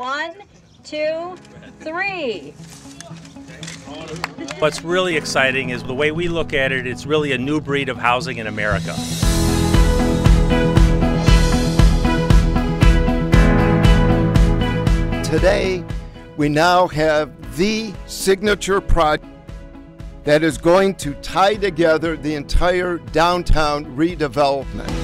One, two, three. What's really exciting is the way we look at it, it's really a new breed of housing in America. Today, we now have the signature project that is going to tie together the entire downtown redevelopment.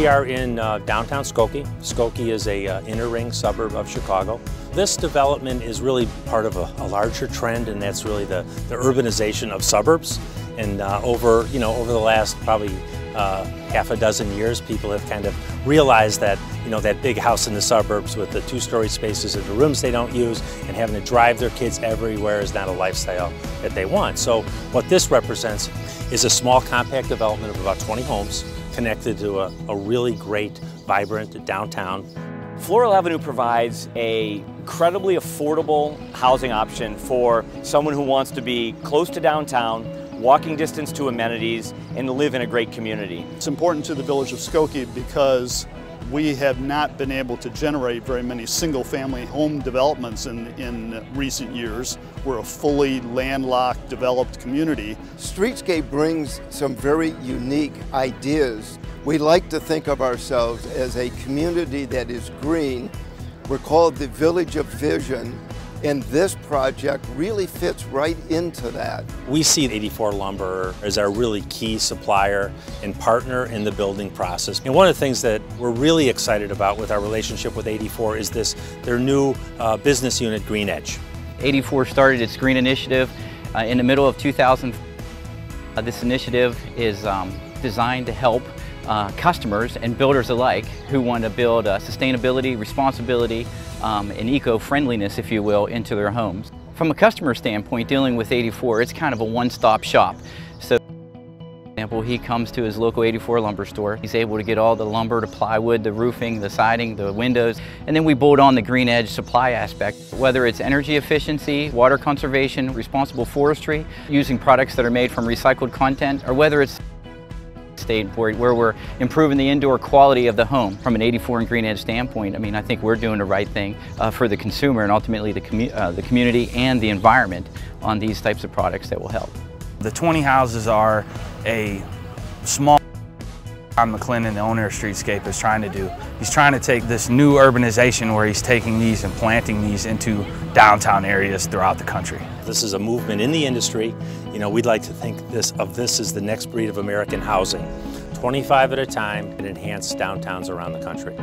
We are in uh, downtown Skokie. Skokie is a uh, inner ring suburb of Chicago. This development is really part of a, a larger trend, and that's really the, the urbanization of suburbs. And uh, over, you know, over the last probably uh, half a dozen years, people have kind of realized that, you know, that big house in the suburbs with the two-story spaces and the rooms they don't use and having to drive their kids everywhere is not a lifestyle that they want. So what this represents is a small compact development of about 20 homes connected to a, a really great, vibrant downtown. Floral Avenue provides a incredibly affordable housing option for someone who wants to be close to downtown, walking distance to amenities, and to live in a great community. It's important to the village of Skokie because we have not been able to generate very many single-family home developments in, in recent years. We're a fully landlocked, developed community. Streetscape brings some very unique ideas. We like to think of ourselves as a community that is green. We're called the Village of Vision, and this project really fits right into that. We see 84 Lumber as our really key supplier and partner in the building process. And one of the things that we're really excited about with our relationship with 84 is this, their new uh, business unit, Green Edge. 84 started its green initiative uh, in the middle of 2000. Uh, this initiative is um, designed to help uh, customers and builders alike who want to build uh, sustainability, responsibility, um, and eco-friendliness, if you will, into their homes. From a customer standpoint, dealing with 84, it's kind of a one-stop shop. So, for example, he comes to his local 84 lumber store. He's able to get all the lumber, the plywood, the roofing, the siding, the windows, and then we bolt on the green edge supply aspect. Whether it's energy efficiency, water conservation, responsible forestry, using products that are made from recycled content, or whether it's state where, where we're improving the indoor quality of the home from an 84 and green edge standpoint. I mean, I think we're doing the right thing uh, for the consumer and ultimately the, commu uh, the community and the environment on these types of products that will help. The 20 houses are a small John McClendon, the owner of Streetscape, is trying to do. He's trying to take this new urbanization where he's taking these and planting these into downtown areas throughout the country. This is a movement in the industry. You know, we'd like to think this of this as the next breed of American housing. 25 at a time and enhance downtowns around the country.